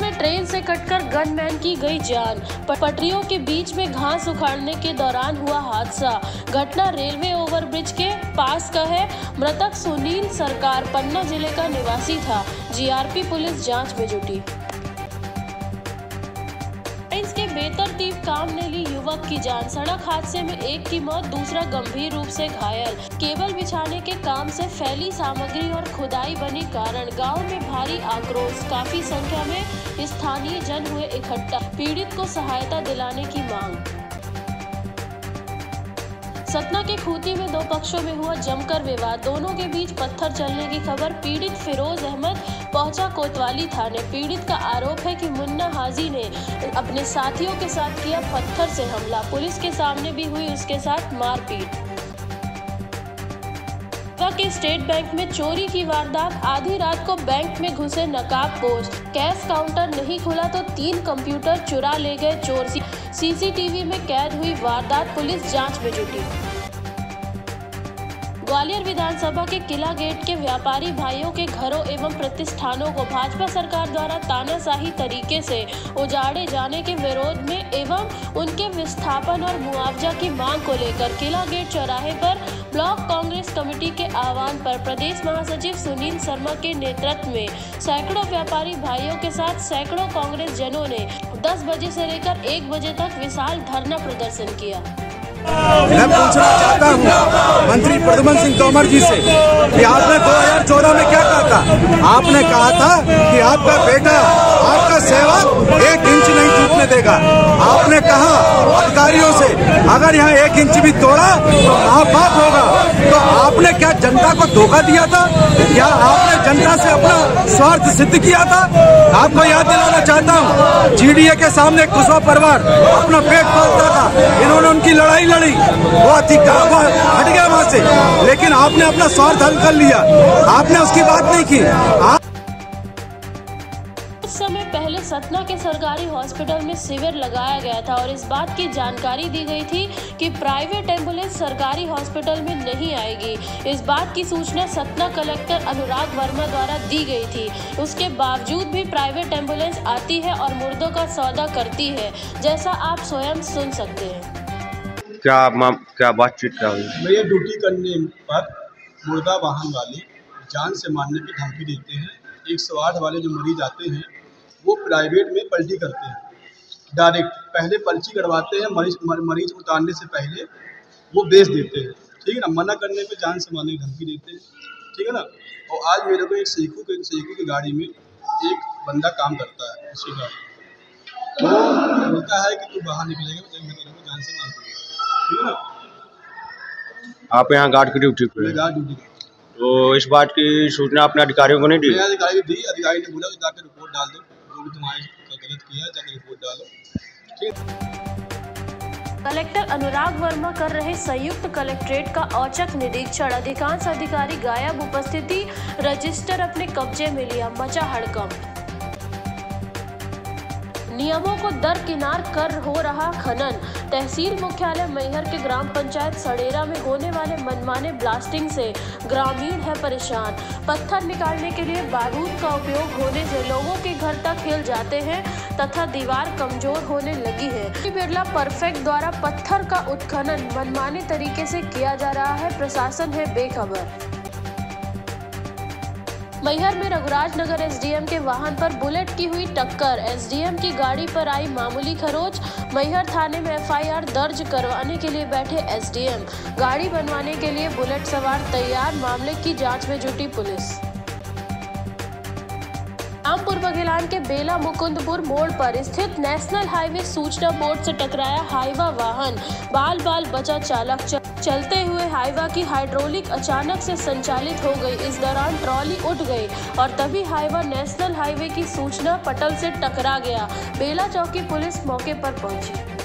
में ट्रेन से कटकर गनमैन की गई जान। पटरियों के बीच में घास उखाड़ने के दौरान हुआ हादसा। घटना रेलवे ओवरब्रिज के पास का है। मृतक सुनील सरकार, पन्ना ज़िले का निवासी था। जीआरपी पुलिस जाँच में जुटी। के बेतरतीब काम ने ली। युवक की जान। सड़क हादसे में एक की मौत, दूसरा गंभीर रूप से घायल। केबल बिछाने के काम से फैली सामग्री और खुदाई बनी कारण। गाँव में भारी आक्रोश। काफ़ी संख्या में स्थानीय जन हुए इकट्ठा। पीड़ित को सहायता दिलाने की मांग। सतना के खूती में दो पक्षों में हुआ जमकर विवाद। दोनों के बीच पत्थर चलने की खबर पीड़ित फिरोज अहमद पहुँचा कोतवाली थाने। पीड़ित का आरोप है कि मुन्ना हाजी ने अपने साथियों के साथ किया पत्थर से हमला। पुलिस के सामने भी हुई उसके साथ मारपीट। के स्टेट बैंक में चोरी की वारदात। आधी रात को बैंक में घुसे नकाब पोष कैश काउंटर नहीं खुला तो तीन कंप्यूटर चुरा ले गए चोर। सीसीटीवी में कैद हुई वारदात। पुलिस जाँच में जुटी। ग्वालियर विधानसभा के किला गेट के व्यापारी भाइयों के घरों एवं प्रतिष्ठानों को भाजपा सरकार द्वारा तानाशाही तरीके से उजाड़े जाने के विरोध में एवं उनके विस्थापन और मुआवजा की मांग को लेकर किला गेट चौराहे पर ब्लॉक कांग्रेस कमेटी के आह्वान पर प्रदेश महासचिव सुनील शर्मा के नेतृत्व में सैकड़ों व्यापारी भाइयों के साथ सैकड़ों कांग्रेस जनों ने 10 बजे से लेकर 1 बजे तक विशाल धरना प्रदर्शन किया। मैं पूछना चाहता हूँ, मंत्री प्रदुमन सिंह तोमर जी से, कि आपने 2014 में क्या कहा था? आपने कहा था कि आपका बेटा आपका सेवक एक इंच नहीं टूटने देगा। आपने कहा, अधिकारियों से, अगर यहाँ एक इंच भी तोड़ा तो महापाप होगा। तो आपने क्या जनता को धोखा दिया था? क्या आपने जनता से अपना स्वार्थ सिद्ध किया था? आपको याद दिलाना चाहता हूँ जीडीए के सामने कुशवा परिवार, अपना पेट पालता था। इन्होंने उनकी लड़ाई लड़ी, वो अधिकार हट गया वहाँ से। लेकिन आपने अपना स्वार्थ हल कर लिया। आपने उसकी बात नहीं की। आप सतना के सरकारी हॉस्पिटल में शिविर लगाया गया था और इस बात की जानकारी दी गई थी कि प्राइवेट एंबुलेंस सरकारी हॉस्पिटल में नहीं आएगी। इस बात की सूचना सतना कलेक्टर अनुराग वर्मा द्वारा दी गई थी। उसके बावजूद भी प्राइवेट एंबुलेंस आती है और मुर्दों का सौदा करती है जैसा आप स्वयं सुन सकते हैं। क्या माम क्या बातचीत क्या हुई मेरे ड्यूटी करने पर मुर्दा वाहन वाले जान से मारने की धमकी देते हैं। एक सौ आठ वाले जो मरीज़ आते हैं वो प्राइवेट में पलटी करते हैं। डायरेक्ट पहले पर्ची करवाते हैं मरीज़ मरीज़ उतारने से पहले वो बेच देते हैं। ठीक है ना? मना करने पे जान से मारने की धमकी देते हैं। ठीक है ना? और आज मेरे को एक सीखू के सीखू की गाड़ी में एक बंदा काम करता है उसी का तो बोलता है कि तू बाहर निकलेगा तो मैं तेरे को जान से मार दूँगा आप यहाँ गार्ड की ड्यूटी पे तो इस बात की सूचना अपने अधिकारियों को नहीं दी? अधिकारी दी अधिकारी ने बोला जाकर रिपोर्ट डाल दो। भी तुम्हारे गलत किया जाकर रिपोर्ट डालो। कलेक्टर अनुराग वर्मा कर रहे संयुक्त कलेक्ट्रेट का औचक निरीक्षण। अधिकांश अधिकारी गायब, उपस्थिति, रजिस्टर अपने कब्जे में लिया, मचा हड़कंप। नियमों को दरकिनार कर हो रहा खनन। तहसील मुख्यालय मैहर के ग्राम पंचायत सड़ेरा में होने वाले मनमाने ब्लास्टिंग से ग्रामीण है परेशान। पत्थर निकालने के लिए बारूद का उपयोग होने से लोगों के घर तक हिल जाते हैं तथा दीवार कमज़ोर होने लगी है। बिरला परफेक्ट द्वारा पत्थर का उत्खनन मनमाने तरीके से किया जा रहा है, प्रशासन है बेखबर। मैहर में रघुराज नगर एसडीएम के वाहन पर बुलेट की हुई टक्कर। एसडीएम की गाड़ी पर आई मामूली खरोच। मैहर थाने में एफआईआर दर्ज करवाने के लिए बैठे एसडीएम गाड़ी बनवाने के लिए बुलेट सवार तैयार। मामले की जाँच में जुटी पुलिस। रामपुर बघेलान के बेला मुकुंदपुर मोड़ पर स्थित नेशनल हाईवे सूचना बोर्ड से टकराया हाईवा वाहन। बाल बाल बचा चालक चलते हुए हाईवा की हाइड्रोलिक अचानक से संचालित हो गई। इस दौरान ट्रॉली उठ गई और तभी हाईवा नेशनल हाईवे की सूचना पटल से टकरा गया। बेला चौकी पुलिस मौके पर पहुँची।